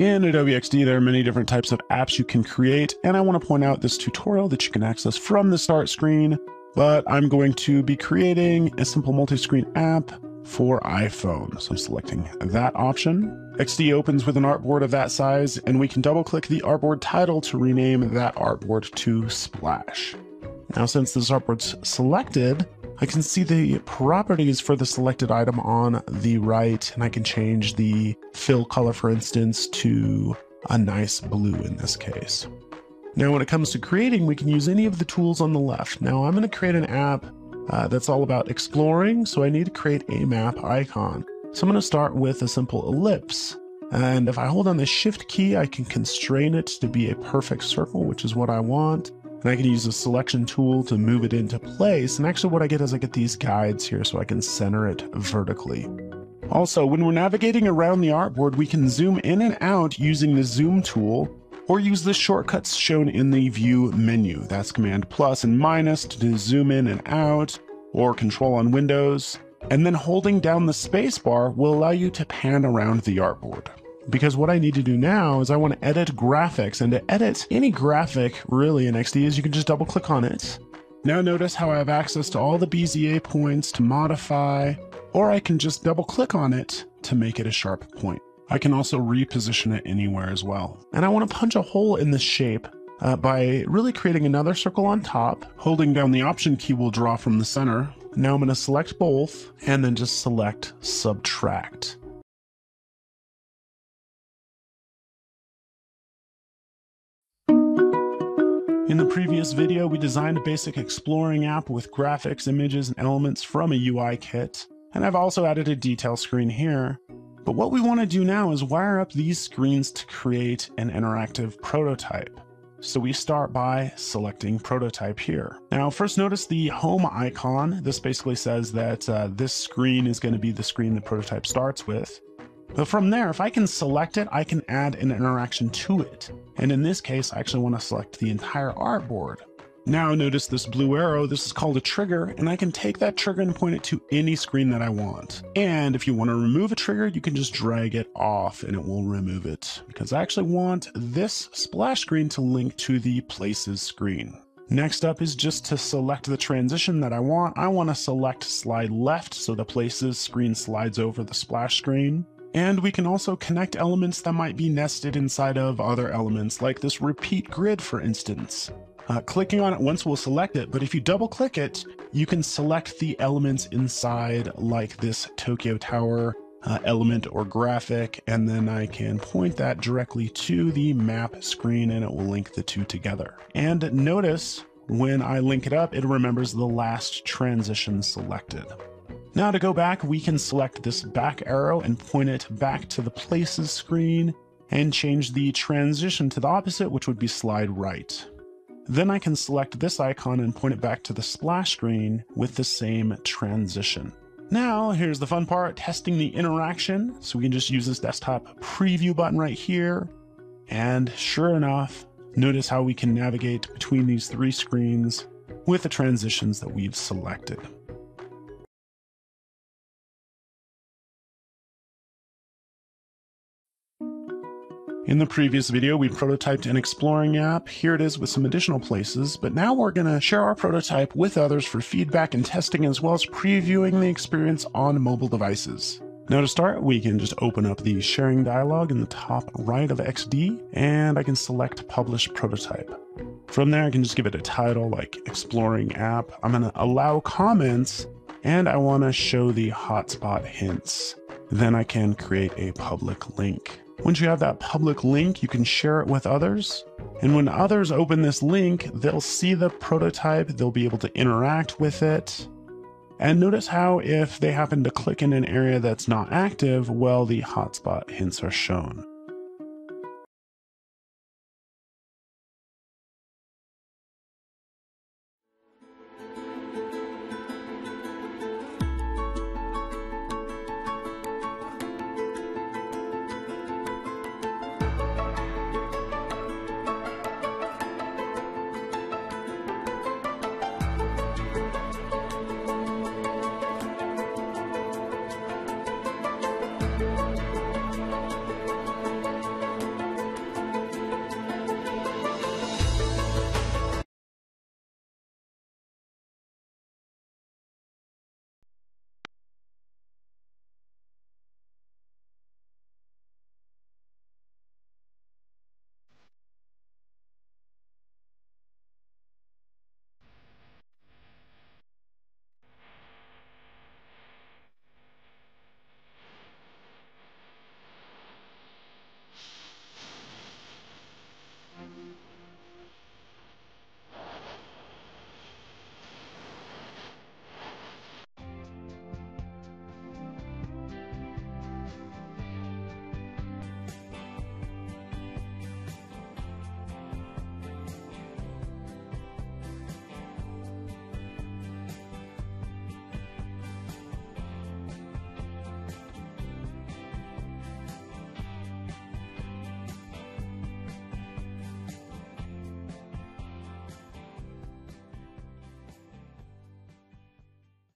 In Adobe XD, there are many different types of apps you can create, and I want to point out this tutorial that you can access from the start screen, but I'm going to be creating a simple multi-screen app for iPhone. So I'm selecting that option. XD opens with an artboard of that size, and we can double click the artboard title to rename that artboard to Splash. Now, since this artboard's selected, I can see the properties for the selected item on the right, and I can change the fill color, for instance, to a nice blue in this case. Now, when it comes to creating, we can use any of the tools on the left. Now, I'm going to create an app uh, that's all about exploring, so I need to create a map icon. So I'm going to start with a simple ellipse. And if I hold on the shift key, I can constrain it to be a perfect circle, which is what I want. And I can use the selection tool to move it into place. And actually what I get is I get these guides here so I can center it vertically. Also, when we're navigating around the artboard, we can zoom in and out using the zoom tool or use the shortcuts shown in the view menu. That's command plus and minus to zoom in and out or control on Windows. And then holding down the spacebar will allow you to pan around the artboard because what I need to do now is I want to edit graphics and to edit any graphic really in XD is you can just double click on it. Now notice how I have access to all the Bezier points to modify, or I can just double click on it to make it a sharp point. I can also reposition it anywhere as well. And I want to punch a hole in this shape uh, by really creating another circle on top. Holding down the option key will draw from the center. Now I'm going to select both and then just select subtract. The previous video, we designed a basic exploring app with graphics, images, and elements from a UI kit. And I've also added a detail screen here. But what we want to do now is wire up these screens to create an interactive prototype. So we start by selecting prototype here. Now, first notice the home icon. This basically says that uh, this screen is going to be the screen the prototype starts with. But from there, if I can select it, I can add an interaction to it. And in this case, I actually want to select the entire artboard. Now notice this blue arrow, this is called a trigger, and I can take that trigger and point it to any screen that I want. And if you want to remove a trigger, you can just drag it off and it will remove it. Because I actually want this splash screen to link to the places screen. Next up is just to select the transition that I want. I want to select slide left so the places screen slides over the splash screen. And we can also connect elements that might be nested inside of other elements, like this repeat grid, for instance. Uh, clicking on it once will select it, but if you double click it, you can select the elements inside, like this Tokyo Tower uh, element or graphic, and then I can point that directly to the map screen and it will link the two together. And notice when I link it up, it remembers the last transition selected. Now to go back, we can select this back arrow and point it back to the places screen and change the transition to the opposite, which would be slide right. Then I can select this icon and point it back to the splash screen with the same transition. Now, here's the fun part, testing the interaction. So we can just use this desktop preview button right here. And sure enough, notice how we can navigate between these three screens with the transitions that we've selected. In the previous video, we prototyped an exploring app. Here it is with some additional places, but now we're to share our prototype with others for feedback and testing as well as previewing the experience on mobile devices. Now to start, we can just open up the sharing dialog in the top right of XD, and I can select publish prototype. From there, I can just give it a title like exploring app. I'm to allow comments, and I want to show the hotspot hints. Then I can create a public link. Once you have that public link, you can share it with others. And when others open this link, they'll see the prototype, they'll be able to interact with it. And notice how if they happen to click in an area that's not active, well, the hotspot hints are shown.